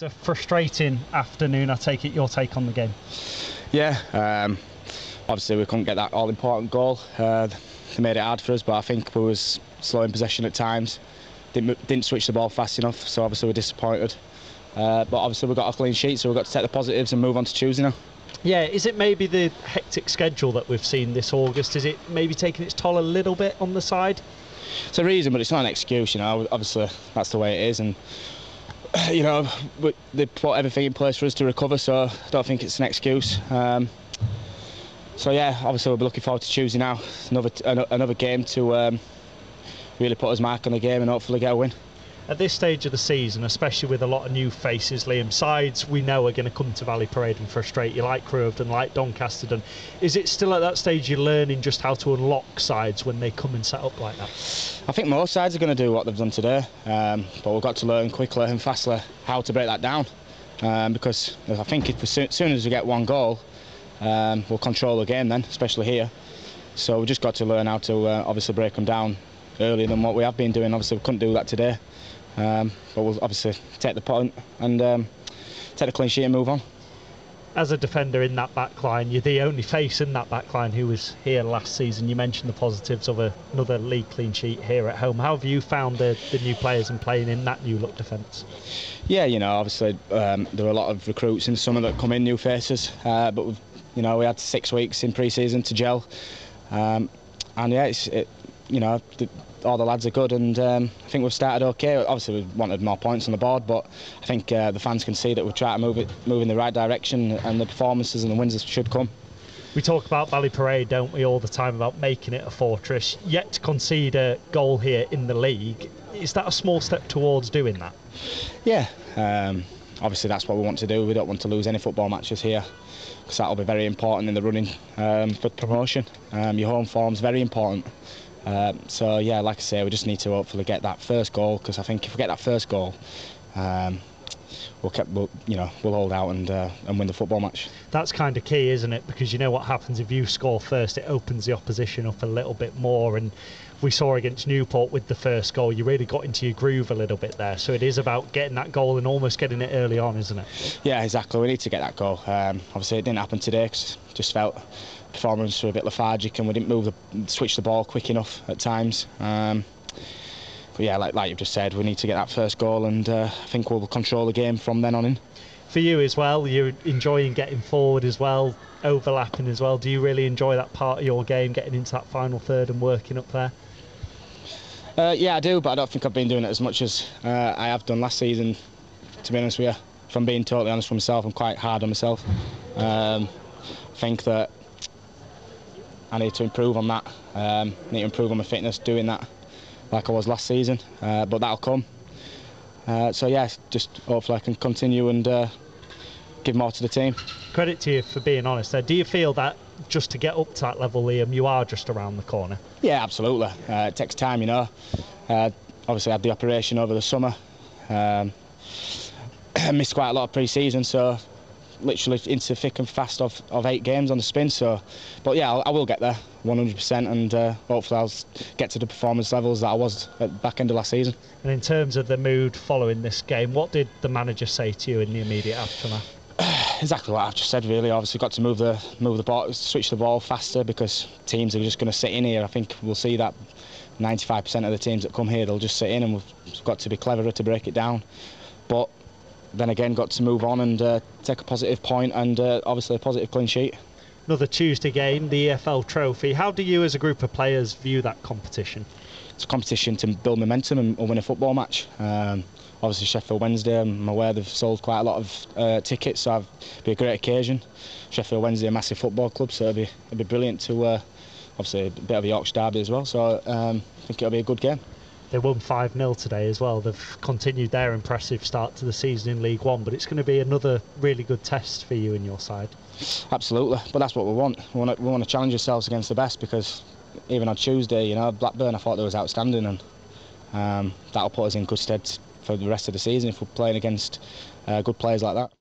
It's a frustrating afternoon. I take it your take on the game. Yeah, um, obviously we couldn't get that all-important goal. Uh, they made it hard for us, but I think we was slow in possession at times. Didn't, didn't switch the ball fast enough, so obviously we're disappointed. Uh, but obviously we've got a clean sheet, so we've got to take the positives and move on to Tuesday now. Yeah, is it maybe the hectic schedule that we've seen this August? Is it maybe taking its toll a little bit on the side? It's a reason, but it's not an excuse. You know, obviously that's the way it is, and you know, they put everything in place for us to recover, so I don't think it's an excuse. Um, so yeah, obviously we'll be looking forward to Tuesday now. Another another game to um, really put his mark on the game and hopefully get a win. At this stage of the season, especially with a lot of new faces, Liam, sides we know are going to come to Valley Parade and frustrate you, like Crewe-Ovenden, like Doncaster. Done. Is it still at that stage you're learning just how to unlock sides when they come and set up like that? I think most sides are going to do what they've done today, um, but we've got to learn quickly and fastly how to break that down. Um, because I think if as soon as we get one goal, um, we'll control the game then, especially here. So we've just got to learn how to uh, obviously break them down earlier than what we have been doing. Obviously we couldn't do that today. Um, but we'll obviously take the point and um, take the clean sheet and move on. As a defender in that back line, you're the only face in that back line who was here last season. You mentioned the positives of a, another league clean sheet here at home. How have you found the, the new players and playing in that new look defence? Yeah, you know, obviously um, there were a lot of recruits in summer that come in, new faces, uh, but you know we had six weeks in pre-season to gel, um, and yeah, it's, it, you know, the, all the lads are good, and um, I think we've started okay. Obviously, we wanted more points on the board, but I think uh, the fans can see that we're trying to move it, move in the right direction, and the performances and the wins should come. We talk about Valley Parade, don't we, all the time about making it a fortress. Yet to concede a goal here in the league, is that a small step towards doing that? Yeah, um, obviously that's what we want to do. We don't want to lose any football matches here because that'll be very important in the running um, for promotion. Um, your home form's very important. Um, so yeah, like I say, we just need to hopefully get that first goal because I think if we get that first goal, um, we'll, keep, we'll, you know we'll hold out and uh, and win the football match. That's kind of key, isn't it? Because you know what happens if you score first, it opens the opposition up a little bit more. And we saw against Newport with the first goal, you really got into your groove a little bit there. So it is about getting that goal and almost getting it early on, isn't it? Yeah, exactly. We need to get that goal. Um, obviously, it didn't happen today because just felt performance were a bit lethargic and we didn't move the switch the ball quick enough at times. Um, but yeah, like, like you've just said, we need to get that first goal, and uh, I think we'll control the game from then on in. For you as well, you're enjoying getting forward as well, overlapping as well. Do you really enjoy that part of your game, getting into that final third and working up there? Uh, yeah, I do, but I don't think I've been doing it as much as uh, I have done last season. To be honest with you, if I'm being totally honest with myself, I'm quite hard on myself. Um, I think that I need to improve on that. Um, need to improve on my fitness doing that like I was last season, uh, but that'll come. Uh, so yeah, just hopefully I can continue and uh, give more to the team. Credit to you for being honest. There. Do you feel that just to get up to that level, Liam, you are just around the corner? Yeah, absolutely. Uh, it takes time, you know. Uh, obviously, I had the operation over the summer. Um, missed quite a lot of pre-season, so literally into thick and fast of, of eight games on the spin. So, but yeah, I'll, I will get there 100%, and uh, hopefully I'll get to the performance levels that I was at the back end of last season. And in terms of the mood following this game, what did the manager say to you in the immediate aftermath? exactly what I've just said. Really, obviously got to move the move the ball, switch the ball faster because teams are just going to sit in here. I think we'll see that 95% of the teams that come here they'll just sit in, and we've got to be cleverer to break it down. But then again got to move on and uh, take a positive point and uh, obviously a positive clean sheet. Another Tuesday game, the EFL Trophy. How do you as a group of players view that competition? It's a competition to build momentum and win a football match. Um, obviously Sheffield Wednesday, I'm aware they've sold quite a lot of uh, tickets, so it'd be a great occasion. Sheffield Wednesday, a massive football club, so it'd be, it'd be brilliant to, uh, obviously a bit of a Yorkshire derby as well, so um, I think it'll be a good game. They won 5 0 today as well. They've continued their impressive start to the season in League One, but it's going to be another really good test for you and your side. Absolutely, but that's what we want. We want to, we want to challenge ourselves against the best because even on Tuesday, you know, Blackburn, I thought they was outstanding, and um, that'll put us in good stead for the rest of the season if we're playing against uh, good players like that.